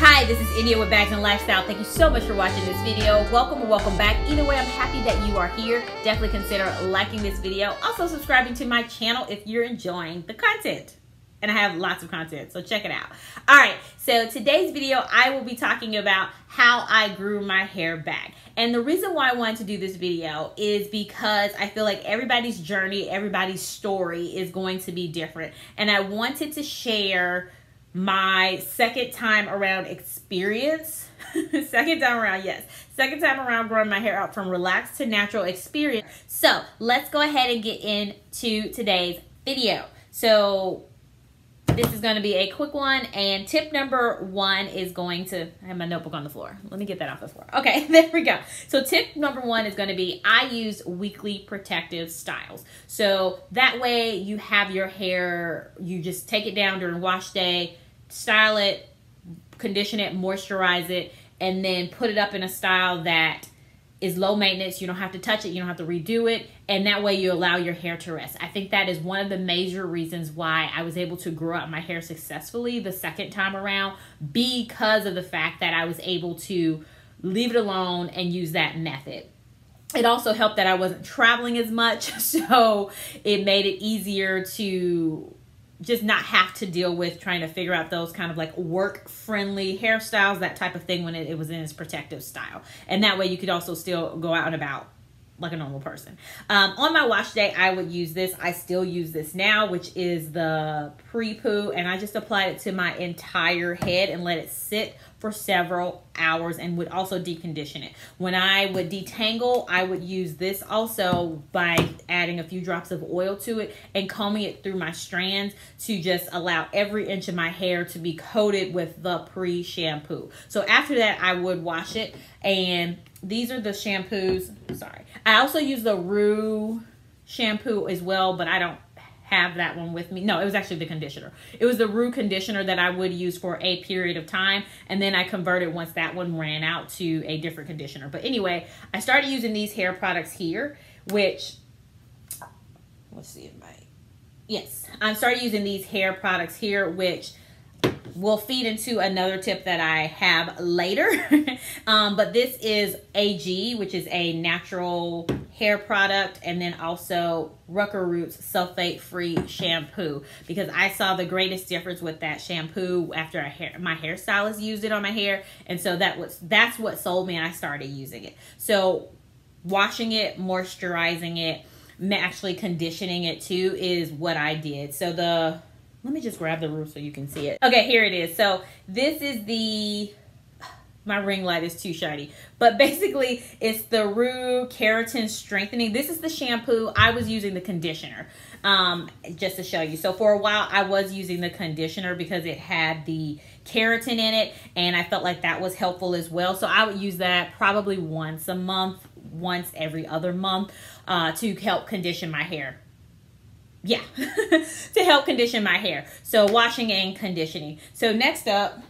Hi, this is India with Bags and Lifestyle. Thank you so much for watching this video. Welcome or welcome back. Either way, I'm happy that you are here. Definitely consider liking this video. Also subscribing to my channel if you're enjoying the content. And I have lots of content, so check it out. All right, so today's video, I will be talking about how I grew my hair back. And the reason why I wanted to do this video is because I feel like everybody's journey, everybody's story is going to be different. And I wanted to share my second time around experience. second time around, yes. Second time around growing my hair out from relaxed to natural experience. So let's go ahead and get into today's video. So this is going to be a quick one. And tip number one is going to, I have my notebook on the floor. Let me get that off the floor. Okay, there we go. So tip number one is going to be, I use weekly protective styles. So that way you have your hair, you just take it down during wash day, style it, condition it, moisturize it, and then put it up in a style that is low maintenance. You don't have to touch it. You don't have to redo it. And that way you allow your hair to rest. I think that is one of the major reasons why I was able to grow out my hair successfully the second time around because of the fact that I was able to leave it alone and use that method. It also helped that I wasn't traveling as much. So it made it easier to just not have to deal with trying to figure out those kind of like work friendly hairstyles, that type of thing when it, it was in its protective style. And that way you could also still go out and about like a normal person. Um, on my wash day, I would use this. I still use this now, which is the pre-poo, and I just applied it to my entire head and let it sit for several hours and would also decondition it. When I would detangle, I would use this also by adding a few drops of oil to it and combing it through my strands to just allow every inch of my hair to be coated with the pre-shampoo. So after that, I would wash it and these are the shampoos. Sorry. I also use the Rue shampoo as well, but I don't have that one with me. No, it was actually the conditioner. It was the Rue conditioner that I would use for a period of time. And then I converted once that one ran out to a different conditioner. But anyway, I started using these hair products here, which, let's see if my, yes, I started using these hair products here, which will feed into another tip that I have later. um, but this is AG, which is a natural hair product, and then also Rucker Roots sulfate free shampoo because I saw the greatest difference with that shampoo after hair, my hairstylist used it on my hair, and so that was that's what sold me, and I started using it. So washing it, moisturizing it, actually conditioning it too is what I did. So the let me just grab the roof so you can see it. Okay, here it is. So this is the, my ring light is too shiny. But basically, it's the Rue Keratin Strengthening. This is the shampoo. I was using the conditioner um, just to show you. So for a while, I was using the conditioner because it had the keratin in it. And I felt like that was helpful as well. So I would use that probably once a month, once every other month uh, to help condition my hair yeah, to help condition my hair. So washing and conditioning. So next up,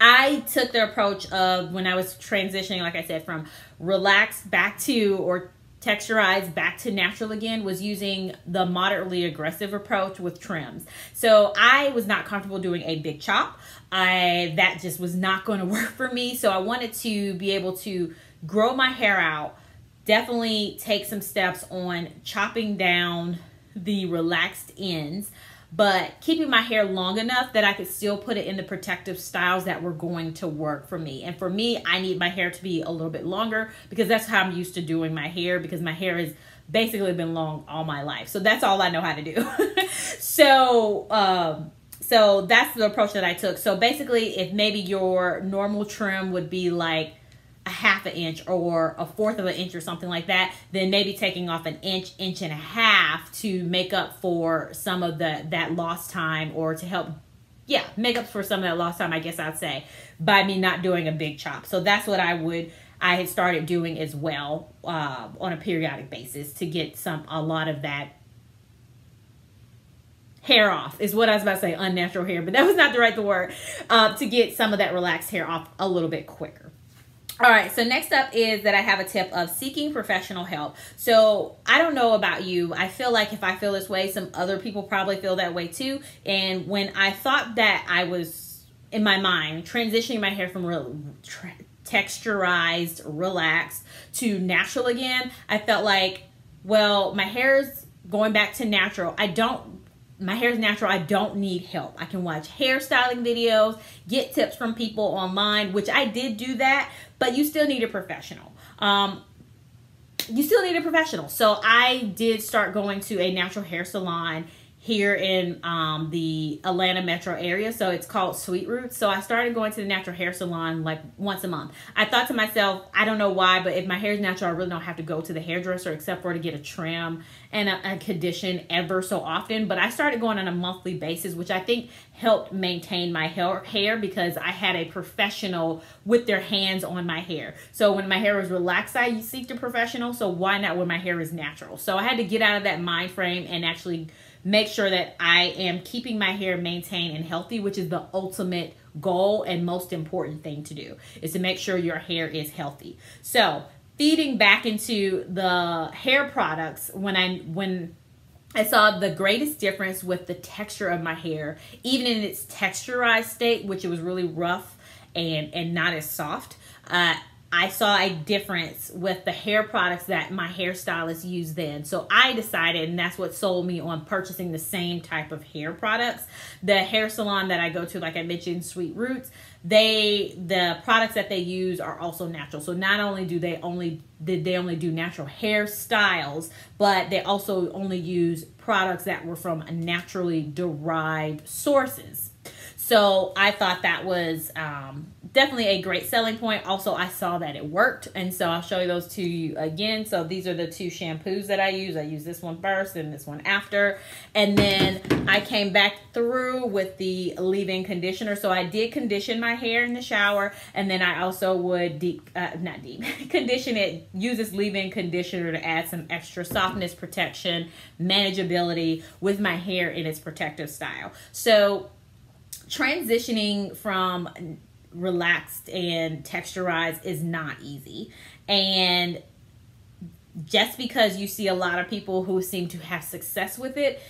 I took the approach of when I was transitioning, like I said, from relaxed back to or texturized back to natural again was using the moderately aggressive approach with trims. So I was not comfortable doing a big chop. I that just was not going to work for me. So I wanted to be able to grow my hair out definitely take some steps on chopping down the relaxed ends but keeping my hair long enough that I could still put it in the protective styles that were going to work for me. And for me, I need my hair to be a little bit longer because that's how I'm used to doing my hair because my hair has basically been long all my life. So that's all I know how to do. so, um, so that's the approach that I took. So basically, if maybe your normal trim would be like a half an inch or a fourth of an inch or something like that, then maybe taking off an inch, inch and a half to make up for some of the that lost time or to help yeah, make up for some of that lost time, I guess I'd say, by me not doing a big chop. So that's what I would I had started doing as well uh, on a periodic basis to get some a lot of that hair off is what I was about to say unnatural hair, but that was not the right the word uh, to get some of that relaxed hair off a little bit quicker. All right, so next up is that I have a tip of seeking professional help. So I don't know about you. I feel like if I feel this way, some other people probably feel that way too. And when I thought that I was in my mind transitioning my hair from real texturized, relaxed to natural again, I felt like, well, my hair's going back to natural. I don't my hair is natural. I don't need help. I can watch hairstyling videos, get tips from people online, which I did do that, but you still need a professional. Um, you still need a professional. So I did start going to a natural hair salon here in um, the Atlanta metro area. So it's called Sweet Roots. So I started going to the natural hair salon like once a month. I thought to myself, I don't know why, but if my hair is natural, I really don't have to go to the hairdresser except for to get a trim and a, a condition ever so often. But I started going on a monthly basis, which I think helped maintain my hair, because I had a professional with their hands on my hair. So when my hair was relaxed, I seek a professional. So why not when my hair is natural? So I had to get out of that mind frame and actually make sure that I am keeping my hair maintained and healthy, which is the ultimate goal and most important thing to do is to make sure your hair is healthy. So feeding back into the hair products when I when I saw the greatest difference with the texture of my hair, even in its texturized state, which it was really rough and and not as soft. Uh, I saw a difference with the hair products that my hairstylist used then. So I decided, and that's what sold me on purchasing the same type of hair products. The hair salon that I go to, like I mentioned, Sweet Roots, they the products that they use are also natural. So not only do they only did they only do natural hairstyles, but they also only use products that were from naturally derived sources. So I thought that was um, definitely a great selling point. Also, I saw that it worked. And so I'll show you those to you again. So these are the two shampoos that I use. I use this one first and this one after. And then I came back through with the leave-in conditioner. So I did condition my hair in the shower. And then I also would deep, uh, not deep, condition it, use this leave-in conditioner to add some extra softness, protection, manageability with my hair in its protective style. So transitioning from relaxed and texturized is not easy. And just because you see a lot of people who seem to have success with it,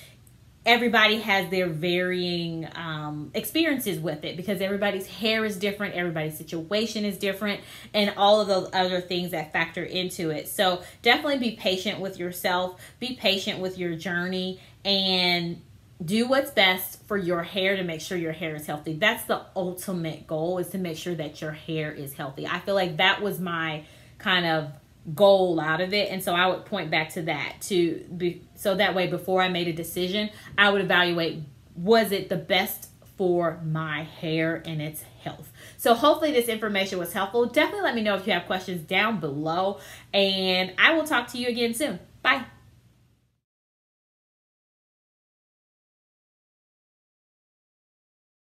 everybody has their varying um, experiences with it because everybody's hair is different, everybody's situation is different, and all of those other things that factor into it. So definitely be patient with yourself, be patient with your journey, and do what's best for your hair to make sure your hair is healthy. That's the ultimate goal is to make sure that your hair is healthy. I feel like that was my kind of goal out of it and so I would point back to that to be so that way before I made a decision, I would evaluate was it the best for my hair and its health. So hopefully this information was helpful. Definitely let me know if you have questions down below and I will talk to you again soon. Bye.